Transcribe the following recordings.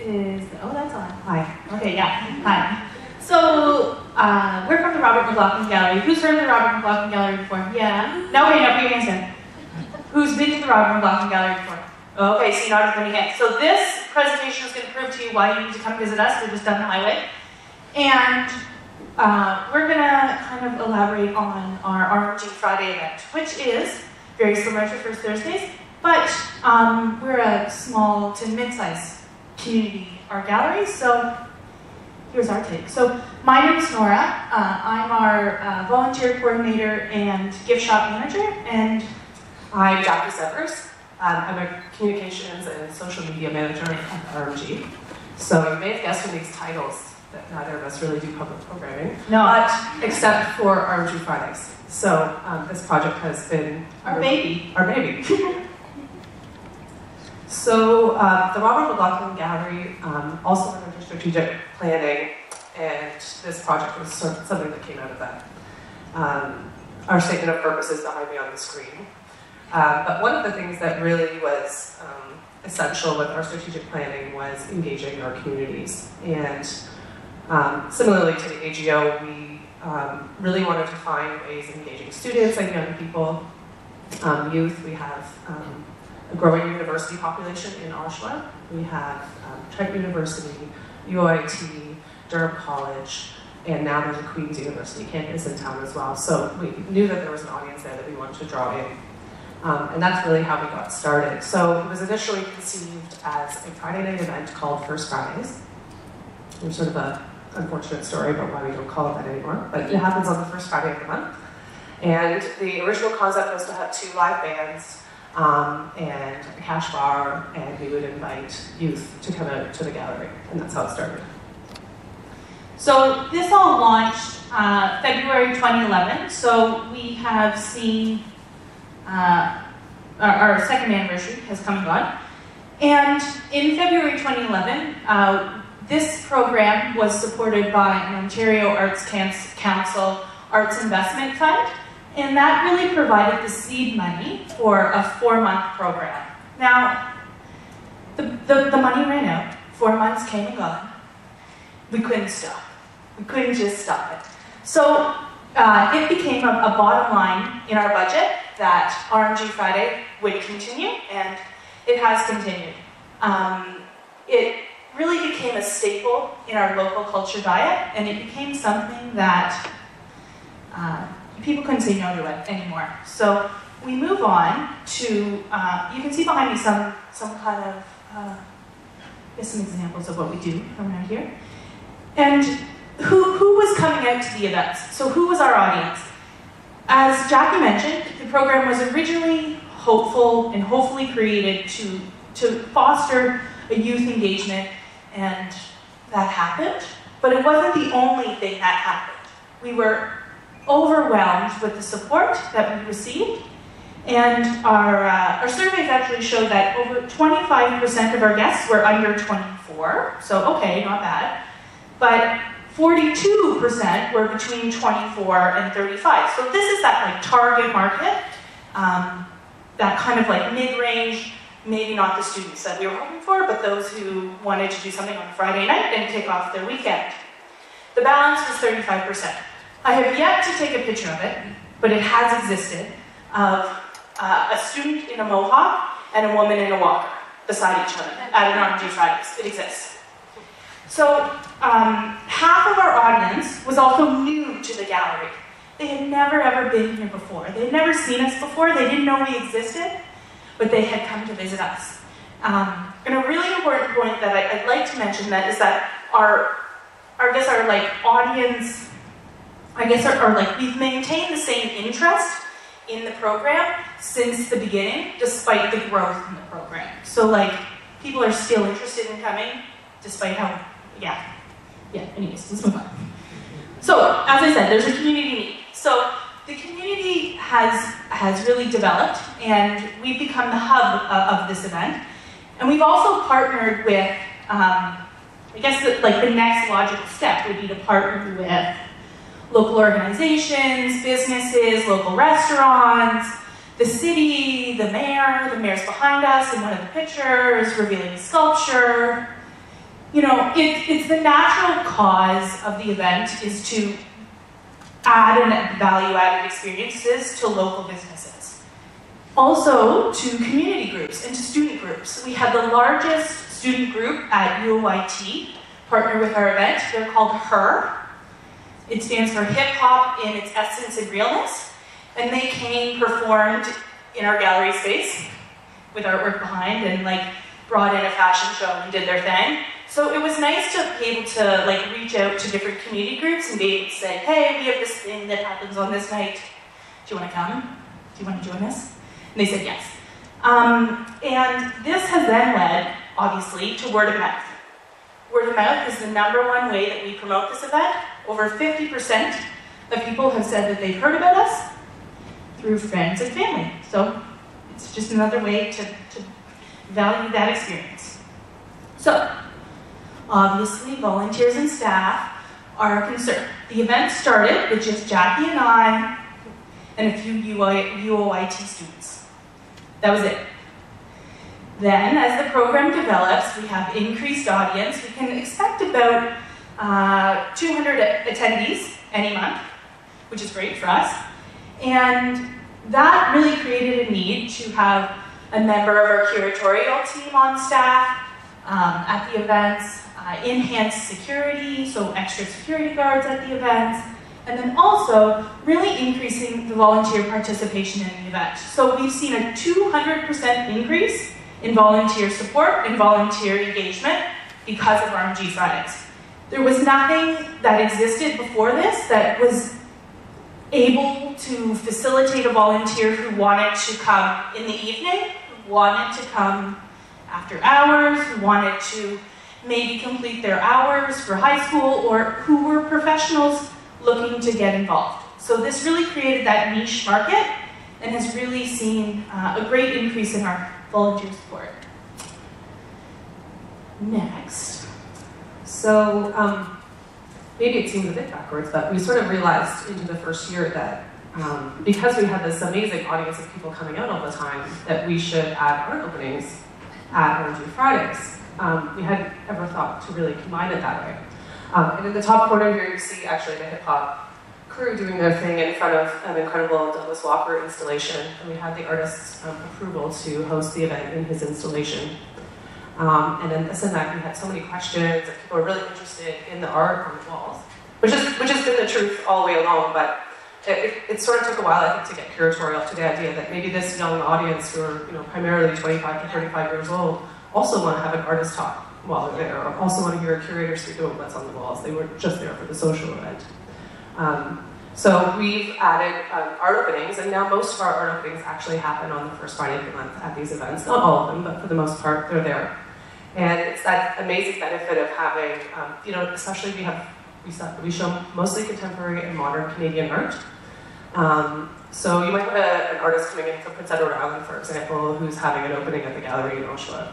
is, oh, that's on. Hi. Okay, yeah. Hi. So, uh, we're from the Robert McLaughlin Gallery. Who's heard of the Robert McLaughlin Gallery before? Yeah? No, okay, no, put. Who's been to the Robert McLaughlin Gallery before? Okay, so you not as many hands. So this presentation is going to prove to you why you need to come visit us. We're just down the highway. And uh, we're going to kind of elaborate on our RMG Friday event, which is very similar to First Thursdays, but um, we're a small to mid-sized community art gallery, so here's our take. So my name is Norah. Uh, I'm our uh, volunteer coordinator and gift shop manager, and I'm Jacquie Severs. Um, I'm a communications and social media manager at RMG. So you may have guessed from these titles that neither of us really do public programming. No. But except for RMG Fridays. So um, this project has been our baby. Our baby. so uh, the Robert McLaughlin Gallery um, also went under strategic planning, and this project was sort of something that came out of that. Um, our statement of purpose is behind me on the screen. Uh, but one of the things that really was um, essential with our strategic planning was engaging our communities. And um, similarly to the AGO, we really wanted to find ways of engaging students and young people, youth. We have a growing university population in Oshawa. We have um, Trent University, UIT, Durham College, and now there's a Queen's University campus in town as well. So we knew that there was an audience there that we wanted to draw in. Um, and that's really how we got started. So it was initially conceived as a Friday night event called First Fridays. There's sort of a unfortunate story about why we don't call it that anymore, but it happens on the first Friday of the month. And the original concept was to have two live bands um, and a cash bar, and we would invite youth to come out to the gallery, and that's how it started. So this all launched uh, February 2011, so we have seen uh, our, our, second anniversary has come and gone. And in February 2011, uh, this program was supported by an Ontario Arts Council Arts Investment Fund, and that really provided the seed money for a four-month program. Now, the, the, the money ran out, four months came and gone. We couldn't stop. We couldn't just stop it. So uh, it became a, a, bottom line in our budget that RMG Friday would continue, and it has continued. Um, it really became a staple in our local culture diet, and it became something that uh, people couldn't say no to it anymore. So we move on to, uh, you can see behind me some, some kind of, uh, here's some examples of what we do around here. And who, who was coming out to the events? So who was our audience? As Jacquie mentioned, the program was originally hopeful and hopefully created to, to foster a youth engagement and that happened, but it wasn't the only thing that happened. We were overwhelmed with the support that we received, and our, uh, our surveys actually showed that over 25% of our guests were under 24, so okay, not bad, but 42% were between 24 and 35. So this is that like target market, um, that kind of like mid-range maybe not the students that we were hoping for, but those who wanted to do something on Friday night and kick off their weekend. The balance was 35%. I have yet to take a picture of it, but it has existed, of uh, a student in a mohawk and a woman in a walker beside each other at an RMG Fridays. It exists. So um, half of our audience was also new to the gallery. They had never ever been here before. They had never seen us before. They didn't know we existed but they had come to visit us. Um, and a really important point that I, would like to mention that is that our, our, I guess our like audience, I guess are, are like, we've maintained the same interest in the program since the beginning, despite the growth in the program. So like, people are still interested in coming, despite how, yeah. Yeah, anyways, let's move on. So, as I said, there's a community need. So, the community has, has really developed, and we've become the hub of, of this event. And we've also partnered with, um, I guess the, like the next logical step would be to partner with local organizations, businesses, local restaurants, the city, the mayor, the mayor's behind us in one of the pictures, revealing a sculpture, you know, it, it's the natural cause of the event is to add and value-added experiences to local businesses. Also to community groups and to student groups. We had the largest student group at UOIT partner with our event. They're called HER. It stands for Hip Hop in its Essence and Realness. And they came, performed in our gallery space with artwork behind and like brought in a fashion show and did their thing. So it was nice to be able to like reach out to different community groups and be able to say, hey, we have this thing that happens on this night. Do you want to come? Do you want to join us? And they said yes. Um, and this has then led, obviously, to word of mouth. Word of mouth is the number one way that we promote this event. Over 50% of people have said that they've heard about us through friends and family. So it's just another way to, to value that experience. So, obviously, volunteers and staff are a concern. The event started with just Jacquie and I and a few UOIT students. That was it. Then, as the program develops, we have increased audience. We can expect about uh, 200 attendees any month, which is great for us. And that really created a need to have a member of our curatorial team on staff um, at the events, uh, enhanced security, so extra security guards at the events, and then also really increasing the volunteer participation in the event. So we've seen a 200% increase in volunteer support and volunteer engagement because of RMG Fridays. There was nothing that existed before this that was able to facilitate a volunteer who wanted to come in the evening, who wanted to come after hours, who wanted to maybe complete their hours for high school, or who were professionals looking to get involved. So this really created that niche market and has really seen uh, a great increase in our volunteer support. Next. So um, maybe it seems a bit backwards, but we sort of realized into the first year that um, because we had this amazing audience of people coming out all the time, that we should add art openings at RMG Fridays. Um, we hadn't ever thought to really combine it that way. Um, and in the top corner here, you see actually the hip hop crew doing their thing in front of an incredible Douglas Walker installation. And we had the artist's um, approval to host the event in his installation. Um, and then this and that, we had so many questions, and people were really interested in the art on the walls, which is which has been the truth all the way along. But it, it, it, sort of took a while, I think, to get curatorial to the idea that maybe this young audience, who are you know primarily 25 to 35 years old, also want to have an artist talk while they're there, or also want to hear a curator speak about what's on the walls. They were just there for the social event. Um, so we've added um, art openings, and now most of our art openings actually happen on the first Friday of the month at these events. Not all of them, but for the most part, they're there. And it's that amazing benefit of having, um, you know, especially we have, we, we show mostly contemporary and modern Canadian art. Um, so you might have a, an artist coming in from Prince Edward Island, for example, who's having an opening at the gallery in Oshawa.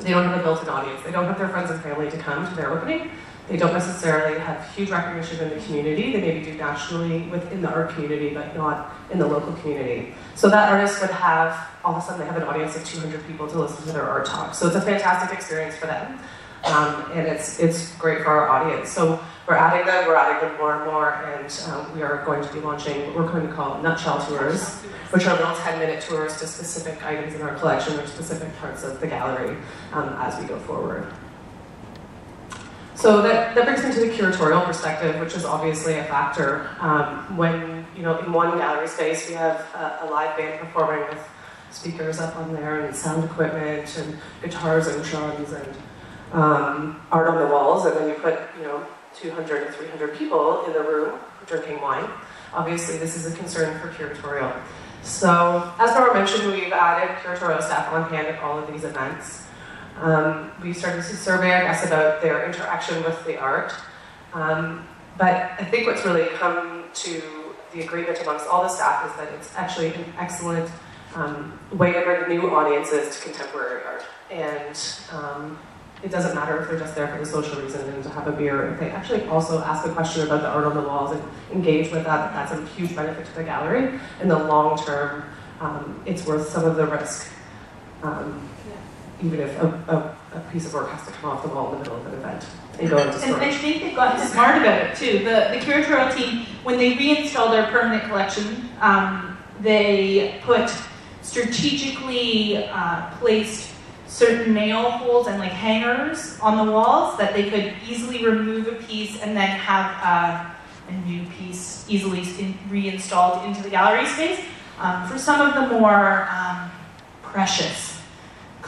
They don't have a built-in audience. They don't have their friends and family to come to their opening. They don't necessarily have huge recognition in the community. They maybe do nationally within the art community, but not in the local community. So that artist would have, all of a sudden they have an audience of 200 people to listen to their art talk. So it's a fantastic experience for them. Um, and it's, it's great for our audience. So we're adding them, we're adding them more and more, and um, we are going to be launching what we're going to call nutshell tours, which are little 10 minute tours to specific items in our collection or specific parts of the gallery um, as we go forward. So that, that brings me to the curatorial perspective, which is obviously a factor. Um, when, you know, in one gallery space, we have a, a, live band performing with speakers up on there and sound equipment and guitars and drums and um, art on the walls, and then you put, you know, 200 to 300 people in the room drinking wine. Obviously, this is a concern for curatorial. So, as Norah mentioned, we've added curatorial staff on hand at all of these events. Um, we started to survey, I guess, about their interaction with the art. Um, but I think what's really come to the agreement amongst all the staff is that it's actually an excellent um, way to bring new audiences to contemporary art. And um, it doesn't matter if they're just there for the social reason and to have a beer. If they actually also ask a question about the art on the walls and engage with that, that's a huge benefit to the gallery. In the long term, um, it's worth some of the risk. Um, even if a, a a piece of work has to come off the wall in the middle of an event and go into And I storage. think they've gotten smart about it too. The, the curatorial team, when they reinstalled our permanent collection, um, they put strategically uh, placed certain nail holes and like hangers on the walls that they could easily remove a piece and then have uh, a new piece easily in, reinstalled into the gallery space. Um, for some of the more um, precious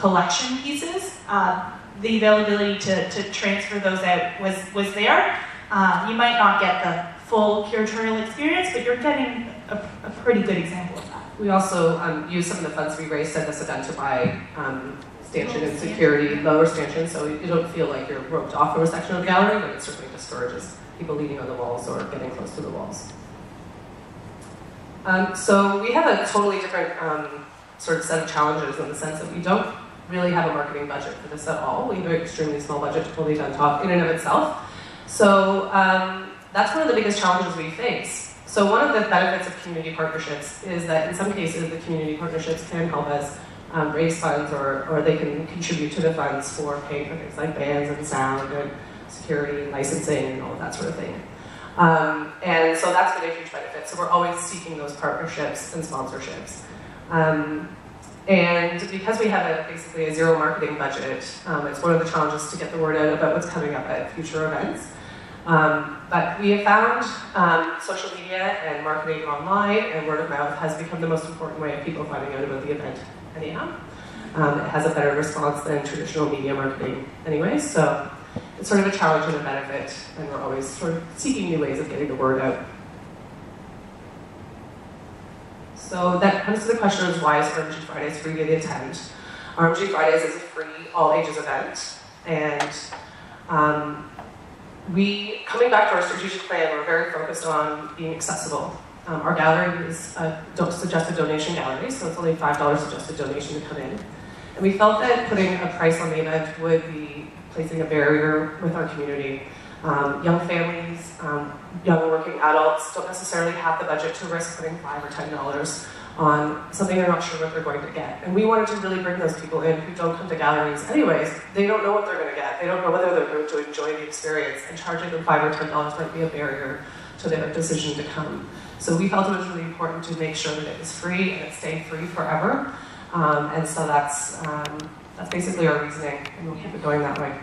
collection pieces, uh, the availability to, to transfer those out was, was there. Uh, you might not get the full curatorial experience, but you're getting a, a pretty good example of that. We also um, use some of the funds we raised at this event to buy um, stanchion and security, lower stanchion, so you don't feel like you're roped off from a section of the gallery, but it certainly discourages people leaning on the walls or getting close to the walls. Um, so we have a totally different um, sort of set of challenges in the sense that we don't really have a marketing budget for this at all. We have an extremely small budget to pull these on top in and of itself. So um, that's one of the biggest challenges we face. So one of the benefits of community partnerships is that in some cases the community partnerships can help us um, raise funds or, or they can contribute to the funds for paying for things like bands and sound and security and licensing and all that sort of thing. Um, and so that's been a huge benefit. So we're always seeking those partnerships and sponsorships. Um, and because we have a, basically a zero marketing budget, um, it's one of the challenges to get the word out about what's coming up at future events. Um, but we have found um, social media and marketing online and word of mouth has become the most important way of people finding out about the event anyhow. Um, it has a better response than traditional media marketing anyway, so it's sort of a challenge and a benefit, and we're always sort of seeking new ways of getting the word out. So that comes to the question of why is RMG Fridays free to attend? RMG Fridays is a free all ages event, and um, we, coming back to our strategic plan, we're very focused on being accessible. Um, our gallery is a suggested donation gallery, so it's only $5 suggested donation to come in. And we felt that putting a price on the event would be placing a barrier with our community. Um, young families, um, young working adults don't necessarily have the budget to risk putting five or ten dollars on something they're not sure what they're going to get. And we wanted to really bring those people in who don't come to galleries anyways. They don't know what they're going to get. They don't know whether they're going to enjoy the experience. And charging them five or ten dollars might be a barrier to their decision to come. So we felt it was really important to make sure that it was free and it stayed free forever. Um, and so that's um, that's basically our reasoning, and we'll keep it going that way.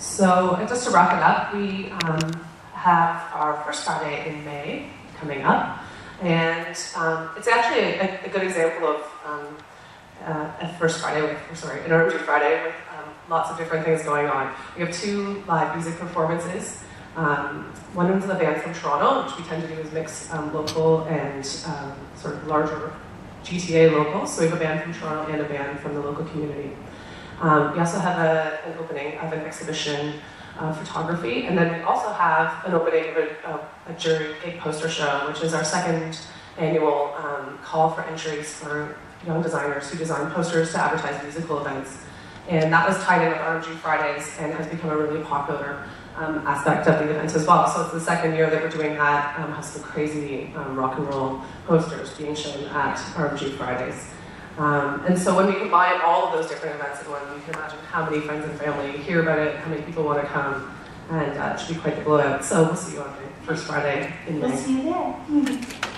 So just to wrap it up, we um, have our first Friday in May coming up. And um, it's actually a, a, good example of um, uh, a First Friday with, or sorry, an RMG Friday with um, lots of different things going on. We have two live music performances. Um, one is the band from Toronto, which we tend to do is mix um, local and sort of larger GTA locals. So we have a band from Toronto and a band from the local community. We also have a, an opening of an exhibition uh, photography. And then we also have an opening of a, a, a jury gig poster show, which is our second annual um, call for entries for young designers who design posters to advertise musical events. And that was tied in with RMG Fridays and has become a really popular um, aspect of the event as well. So it's the second year that we're doing that, um, have some crazy um, rock and roll posters being shown at RMG Fridays. Um, and so when we combine all of those different events in one, you can imagine how many friends and family hear about it, how many people want to come, and uh, it should be quite the blowout. So we'll see you on the first Friday in May. We'll see you there.